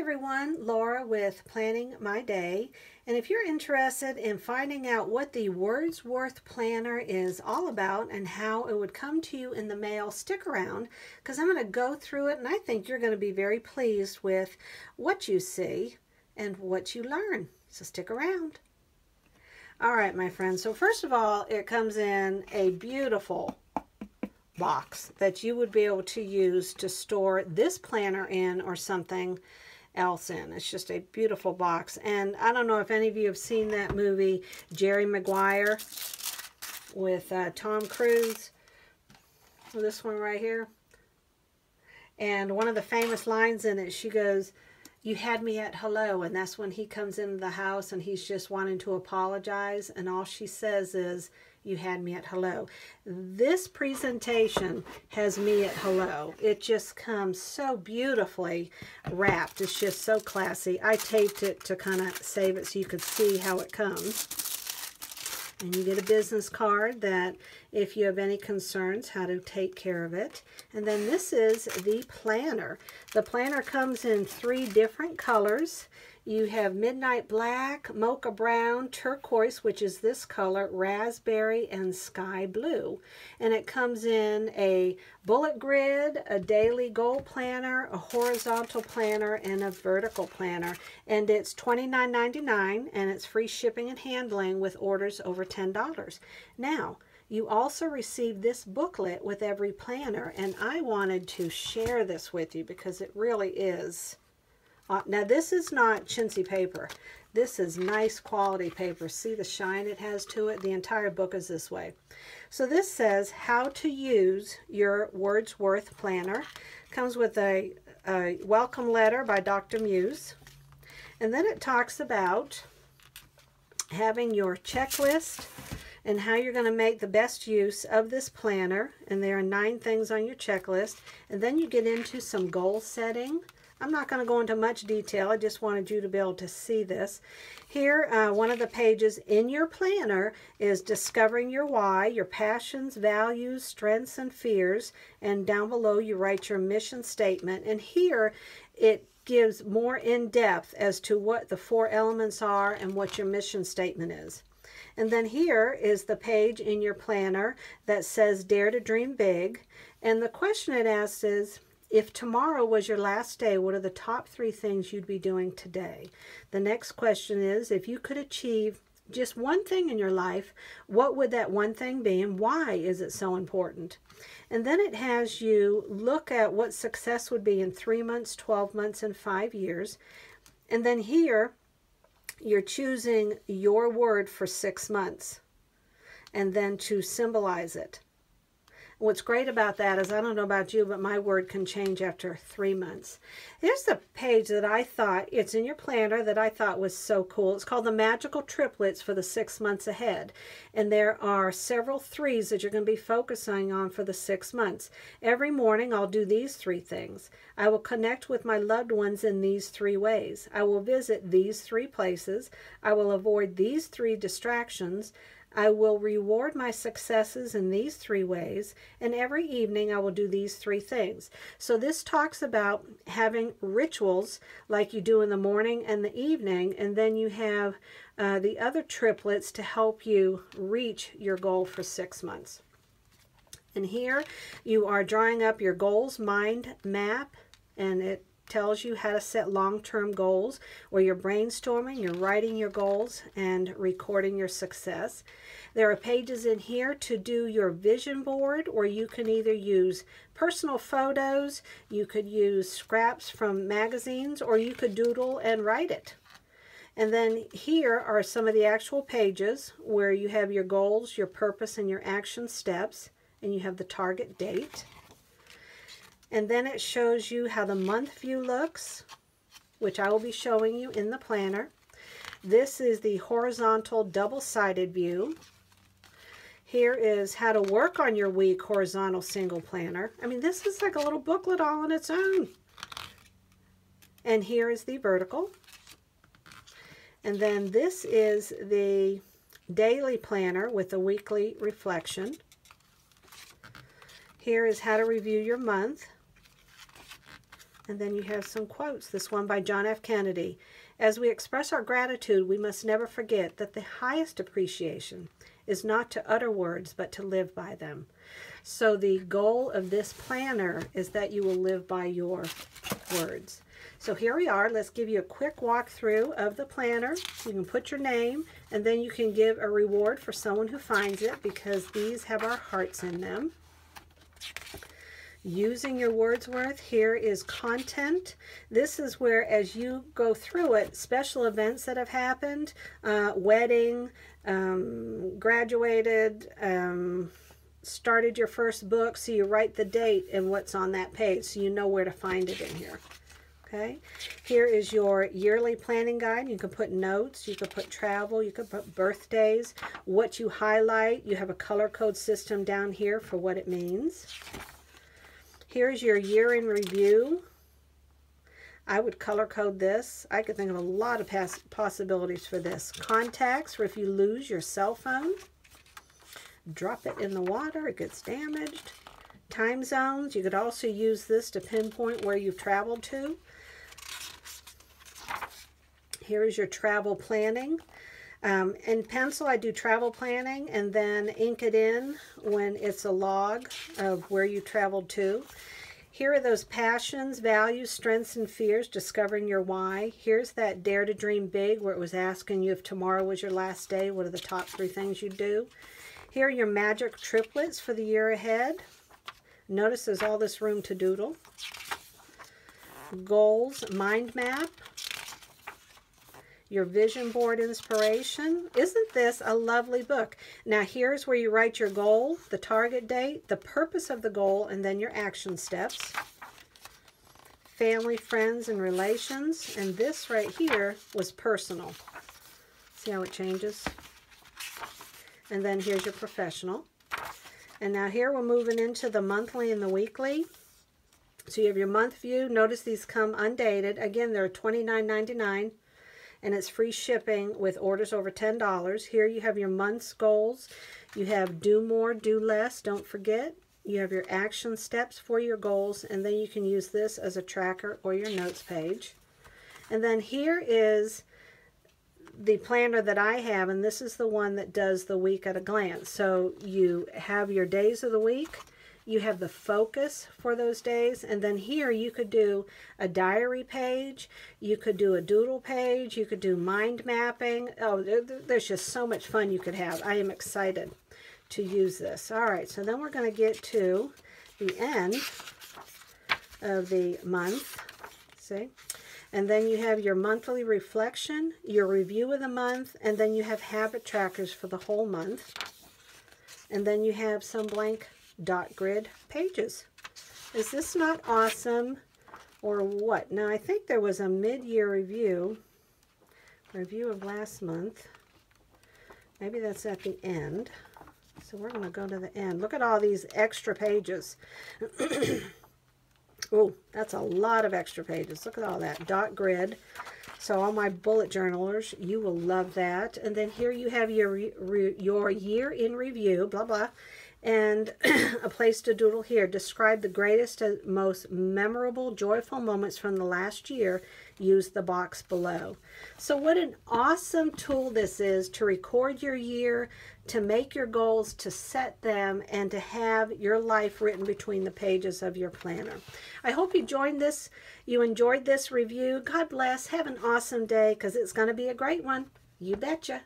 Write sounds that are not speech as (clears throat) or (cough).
everyone, Laura with Planning My Day. And if you're interested in finding out what the Wordsworth Planner is all about and how it would come to you in the mail, stick around because I'm going to go through it and I think you're going to be very pleased with what you see and what you learn. So stick around. All right, my friends. So first of all, it comes in a beautiful box that you would be able to use to store this planner in or something else in. It's just a beautiful box. And I don't know if any of you have seen that movie, Jerry Maguire, with uh, Tom Cruise. This one right here. And one of the famous lines in it, she goes, you had me at hello. And that's when he comes into the house and he's just wanting to apologize. And all she says is, you had me at hello. This presentation has me at hello. It just comes so beautifully wrapped. It's just so classy. I taped it to kind of save it so you could see how it comes. And you get a business card that if you have any concerns, how to take care of it. And then this is the planner. The planner comes in three different colors. You have midnight black, mocha brown, turquoise, which is this color, raspberry, and sky blue. And it comes in a bullet grid, a daily goal planner, a horizontal planner, and a vertical planner. And it's $29.99 and it's free shipping and handling with orders over $10. Now, you also receive this booklet with every planner, and I wanted to share this with you because it really is uh, now this is not chintzy paper. This is nice quality paper. See the shine it has to it? The entire book is this way. So this says how to use your Wordsworth planner. Comes with a, a welcome letter by Dr. Muse. And then it talks about having your checklist and how you're going to make the best use of this planner. And there are nine things on your checklist. And then you get into some goal setting I'm not going to go into much detail. I just wanted you to be able to see this. Here, uh, one of the pages in your planner is discovering your why, your passions, values, strengths, and fears. And down below, you write your mission statement. And here, it gives more in-depth as to what the four elements are and what your mission statement is. And then here is the page in your planner that says Dare to Dream Big. And the question it asks is, if tomorrow was your last day, what are the top three things you'd be doing today? The next question is, if you could achieve just one thing in your life, what would that one thing be and why is it so important? And then it has you look at what success would be in three months, 12 months, and five years. And then here, you're choosing your word for six months and then to symbolize it. What's great about that is, I don't know about you, but my word can change after three months. Here's the page that I thought, it's in your planner, that I thought was so cool. It's called the Magical Triplets for the six months ahead. And there are several threes that you're going to be focusing on for the six months. Every morning, I'll do these three things. I will connect with my loved ones in these three ways. I will visit these three places. I will avoid these three distractions. I will reward my successes in these three ways, and every evening I will do these three things. So this talks about having rituals like you do in the morning and the evening, and then you have uh, the other triplets to help you reach your goal for six months. And here you are drawing up your goals mind map, and it tells you how to set long-term goals where you're brainstorming, you're writing your goals, and recording your success. There are pages in here to do your vision board, or you can either use personal photos, you could use scraps from magazines, or you could doodle and write it. And then here are some of the actual pages where you have your goals, your purpose, and your action steps, and you have the target date. And then it shows you how the month view looks, which I will be showing you in the planner. This is the horizontal double-sided view. Here is how to work on your week horizontal single planner. I mean, this is like a little booklet all on its own. And here is the vertical. And then this is the daily planner with a weekly reflection. Here is how to review your month. And then you have some quotes. This one by John F. Kennedy. As we express our gratitude, we must never forget that the highest appreciation is not to utter words, but to live by them. So the goal of this planner is that you will live by your words. So here we are. Let's give you a quick walkthrough of the planner. You can put your name and then you can give a reward for someone who finds it because these have our hearts in them. Using your Wordsworth, here is content. This is where as you go through it, special events that have happened, uh, wedding, um, graduated, um, started your first book, so you write the date and what's on that page so you know where to find it in here. Okay, here is your yearly planning guide. You can put notes, you can put travel, you can put birthdays, what you highlight. You have a color code system down here for what it means. Here's your year in review. I would color code this. I could think of a lot of possibilities for this. Contacts for if you lose your cell phone. Drop it in the water, it gets damaged. Time zones, you could also use this to pinpoint where you've traveled to. Here is your travel planning. Um, in pencil, I do travel planning and then ink it in when it's a log of where you traveled to. Here are those passions, values, strengths, and fears, discovering your why. Here's that Dare to Dream Big, where it was asking you if tomorrow was your last day, what are the top three things you'd do? Here are your magic triplets for the year ahead. Notice there's all this room to doodle. Goals, mind map your vision board inspiration. Isn't this a lovely book? Now here's where you write your goal, the target date, the purpose of the goal, and then your action steps. Family, friends, and relations. And this right here was personal. See how it changes? And then here's your professional. And now here we're moving into the monthly and the weekly. So you have your month view. Notice these come undated. Again, they're $29.99 and it's free shipping with orders over $10. Here you have your month's goals. You have do more, do less, don't forget. You have your action steps for your goals, and then you can use this as a tracker or your notes page. And then here is the planner that I have, and this is the one that does the week at a glance. So you have your days of the week, you have the focus for those days. And then here you could do a diary page, you could do a doodle page, you could do mind mapping. Oh, there's just so much fun you could have. I am excited to use this. All right, so then we're going to get to the end of the month. See? And then you have your monthly reflection, your review of the month, and then you have habit trackers for the whole month. And then you have some blank dot grid pages. Is this not awesome or what? Now, I think there was a mid-year review, review of last month. Maybe that's at the end. So we're going to go to the end. Look at all these extra pages. (coughs) oh, that's a lot of extra pages. Look at all that. Dot grid. So all my bullet journalers, you will love that. And then here you have your, your year in review, blah, blah and (clears throat) a place to doodle here. Describe the greatest and most memorable, joyful moments from the last year. Use the box below. So what an awesome tool this is to record your year, to make your goals, to set them, and to have your life written between the pages of your planner. I hope you joined this, you enjoyed this review. God bless. Have an awesome day because it's going to be a great one. You betcha.